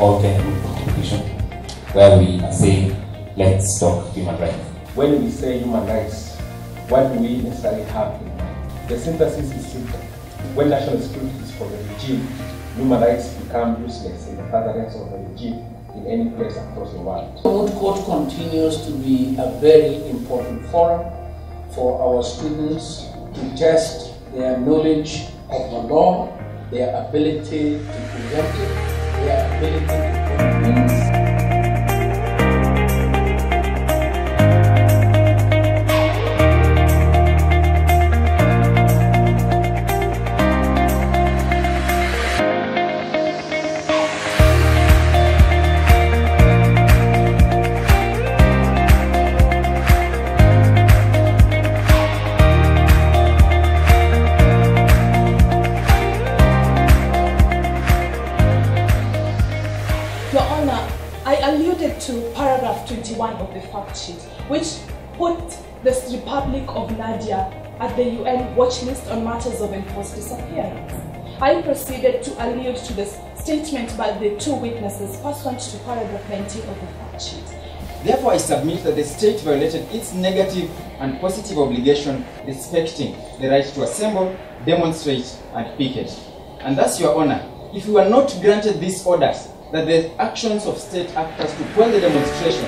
all Kenya competition where we are saying, let's talk human rights. When we say human rights, what do we necessarily have in mind? The synthesis is simple. When national security is for the regime, human rights become useless in the furtherance of the regime in any place across the world. Moot Court continues to be a very important forum for our students to test their knowledge of the law, their ability to present it, their ability alluded to paragraph 21 of the fact sheet, which put the Republic of Nadia at the UN watch list on matters of enforced disappearance. I proceeded to allude to the statement by the two witnesses pursuant to paragraph 19 of the fact sheet. Therefore, I submit that the state violated its negative and positive obligation respecting the right to assemble, demonstrate, and picket. And thus, Your Honor, if we were not granted these orders, that the actions of state actors to quell the demonstration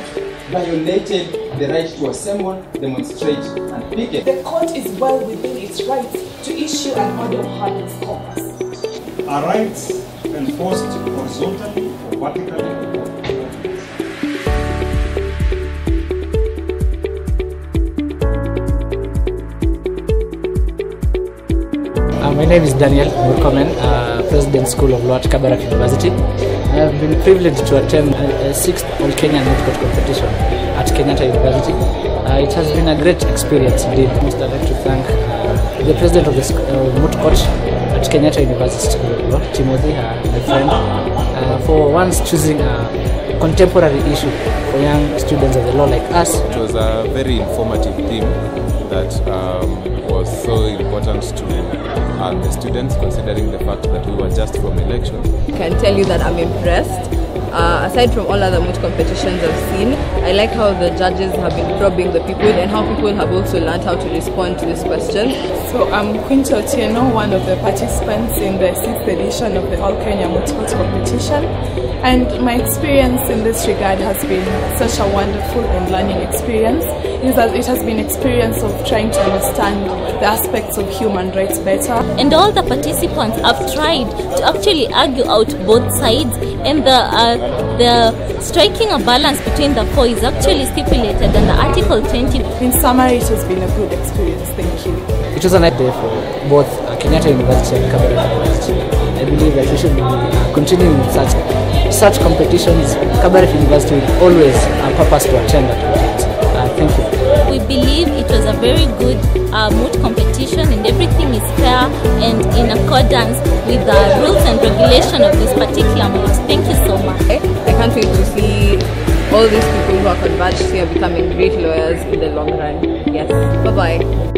violated the right to assemble, demonstrate, and picket. The court is well within its rights to issue an order of habeas corpus. are rights enforced horizontally or vertically. Uh, my name is Daniel Murkomen, uh, President School of Law at Kabarak University. I have been privileged to attend a, sixth All Kenyan Moot Court competition at Kenyatta University. Uh, it has been a great experience indeed. I'd like to thank uh, the President of the uh, Moot Court at Kenyatta University Timothy, uh, my friend, uh, for once choosing a contemporary issue for young students of the law like us It was a very informative theme that um, was so important to uh, the students, considering the fact that we were just from election. can tell you that I'm impressed. Uh, aside from all other moot competitions I've seen, I like how the judges have been probing the people and how people have also learned how to respond to these questions. So I'm Quinto Otieno, one of the participants in the sixth edition of the All Kenya Moot Court competition. And my experience in this regard has been such a wonderful and learning experience. It has, it has been experience of trying to understand the aspects of human rights better. and all the participants have tried to actually argue out both sides and the uh, the striking a balance between the four is actually stipulated under article 20 In summary, it has been a good experience. Thank you. It was a nice day for both uh, Kenyatta University and Kabarak University. I believe that we should be continuing such such competitions. Kabarak University will always uh, purpose to attend that compete. Uh, thank you. Very good uh, moot competition and everything is fair and in accordance with the rules and regulation of this particular moot thank you so much I can't wait to see all these people who are converged here becoming great lawyers in the long run. Yes. Bye bye.